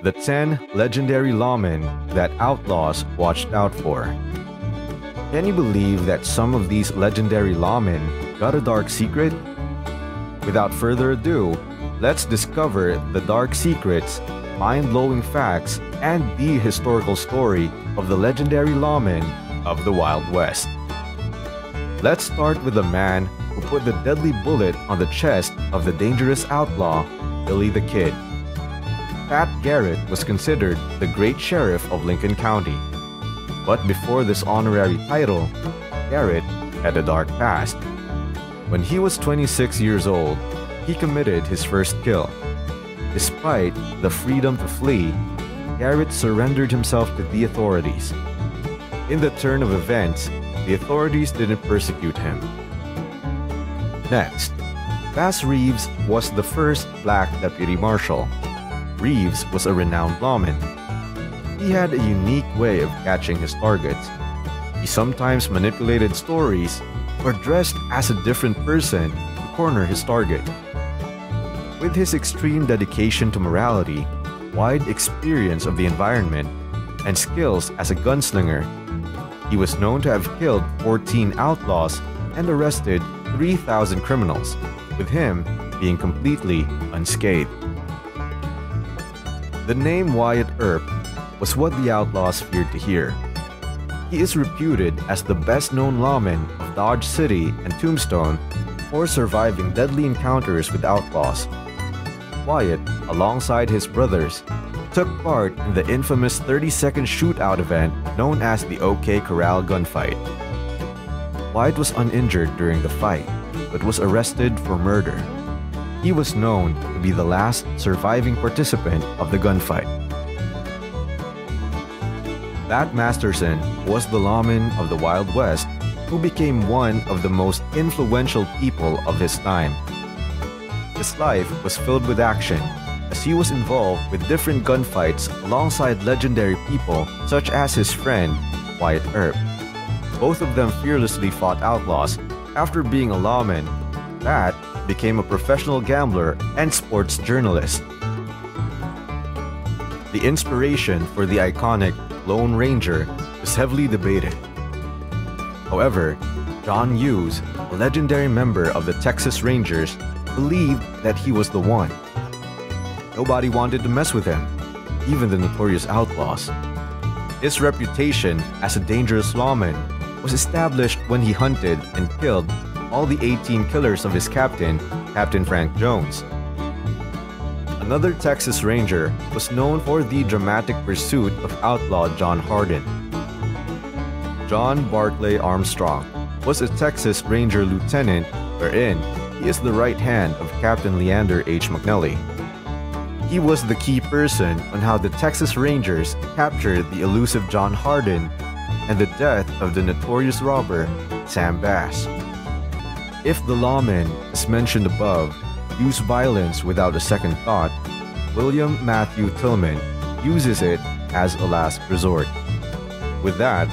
The 10 legendary lawmen that outlaws watched out for. Can you believe that some of these legendary lawmen got a dark secret? Without further ado, let's discover the dark secrets, mind-blowing facts, and the historical story of the legendary lawmen of the Wild West. Let's start with the man who put the deadly bullet on the chest of the dangerous outlaw, Billy the Kid. Pat Garrett was considered the great sheriff of Lincoln County. But before this honorary title, Garrett had a dark past. When he was 26 years old, he committed his first kill. Despite the freedom to flee, Garrett surrendered himself to the authorities. In the turn of events, the authorities didn't persecute him. Next, Bass Reeves was the first black deputy marshal. Reeves was a renowned lawman. He had a unique way of catching his targets. He sometimes manipulated stories or dressed as a different person to corner his target. With his extreme dedication to morality, wide experience of the environment, and skills as a gunslinger, he was known to have killed 14 outlaws and arrested 3,000 criminals, with him being completely unscathed. The name Wyatt Earp was what the outlaws feared to hear. He is reputed as the best known lawman of Dodge City and Tombstone for surviving deadly encounters with outlaws. Wyatt, alongside his brothers, took part in the infamous 30 second shootout event known as the OK Corral gunfight. Wyatt was uninjured during the fight, but was arrested for murder. He was known to be the last surviving participant of the gunfight. Bat Masterson was the lawman of the Wild West who became one of the most influential people of his time. His life was filled with action as he was involved with different gunfights alongside legendary people such as his friend Wyatt Earp. Both of them fearlessly fought outlaws after being a lawman. Bat became a professional gambler and sports journalist. The inspiration for the iconic Lone Ranger is heavily debated. However, John Hughes, a legendary member of the Texas Rangers, believed that he was the one. Nobody wanted to mess with him, even the notorious outlaws. His reputation as a dangerous lawman was established when he hunted and killed all the 18 killers of his captain, Captain Frank Jones. Another Texas Ranger was known for the dramatic pursuit of outlaw John Hardin. John Barclay Armstrong was a Texas Ranger lieutenant wherein he is the right hand of Captain Leander H. McNelly. He was the key person on how the Texas Rangers captured the elusive John Hardin and the death of the notorious robber Sam Bass. If the lawmen, as mentioned above, use violence without a second thought, William Matthew Tilghman uses it as a last resort. With that,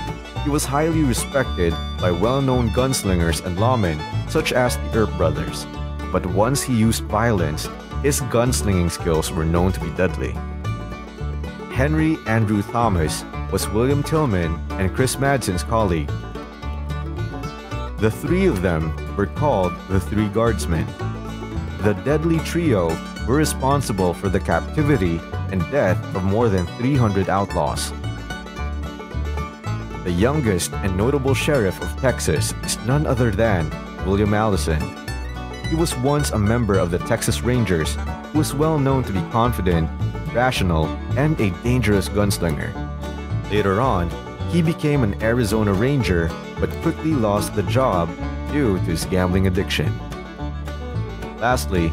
he was highly respected by well-known gunslingers and lawmen such as the Earp brothers. But once he used violence, his gunslinging skills were known to be deadly. Henry Andrew Thomas was William Tilghman and Chris Madsen's colleague. The three of them were called the Three Guardsmen. The deadly trio were responsible for the captivity and death of more than 300 outlaws. The youngest and notable sheriff of Texas is none other than William Allison. He was once a member of the Texas Rangers who was well known to be confident, rational, and a dangerous gunslinger. Later on, he became an Arizona Ranger but quickly lost the job due to his gambling addiction. Lastly,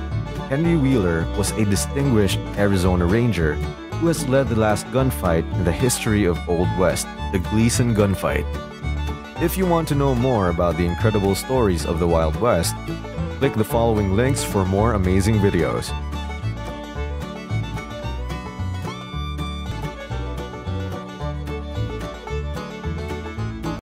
Henry Wheeler was a distinguished Arizona Ranger who has led the last gunfight in the history of Old West, the Gleeson Gunfight. If you want to know more about the incredible stories of the Wild West, click the following links for more amazing videos.